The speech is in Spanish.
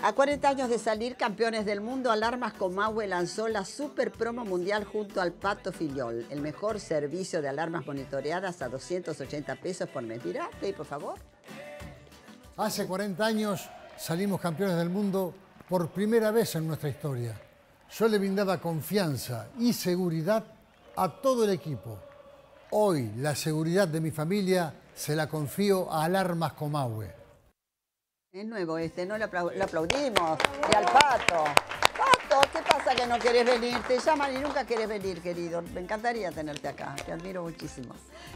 A 40 años de salir campeones del mundo, Alarmas Comahue lanzó la Super Promo Mundial junto al Pato Filiol, el mejor servicio de alarmas monitoreadas a 280 pesos por mes. Mirá, Play, por favor. Hace 40 años salimos campeones del mundo por primera vez en nuestra historia. Yo le brindaba confianza y seguridad a todo el equipo. Hoy la seguridad de mi familia se la confío a Alarmas Comahue. Es nuevo este, no lo, aplaudimos. Y al pato. Pato, ¿qué pasa que no querés venir? Te llaman y nunca querés venir, querido. Me encantaría tenerte acá, te admiro muchísimo.